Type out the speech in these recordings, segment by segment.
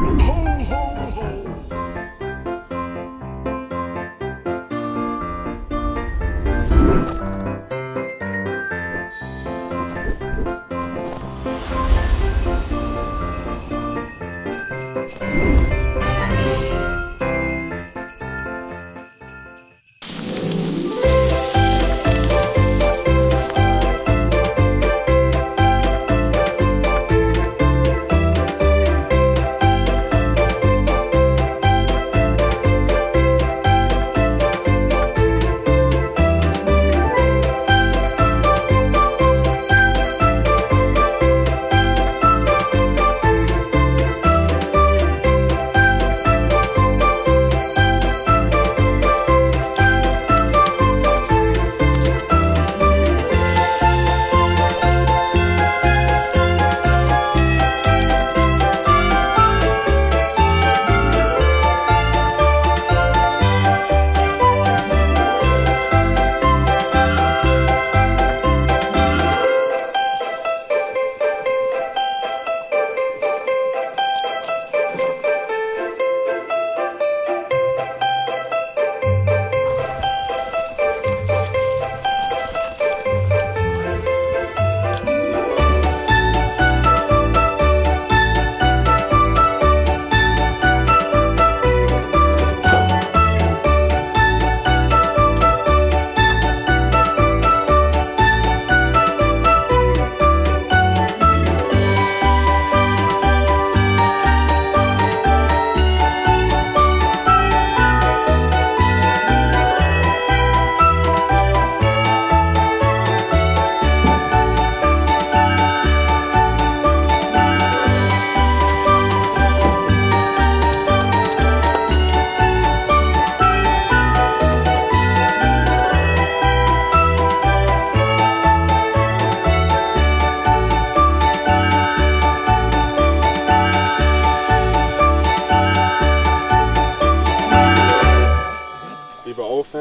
Ho, ho, ho!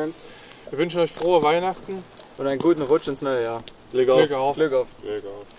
Au-Fans, Wir wünschen euch frohe Weihnachten. Und einen guten Rutsch ins neue Jahr. Glück auf. Glück auf. Glück auf. Glück auf.